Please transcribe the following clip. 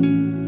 Música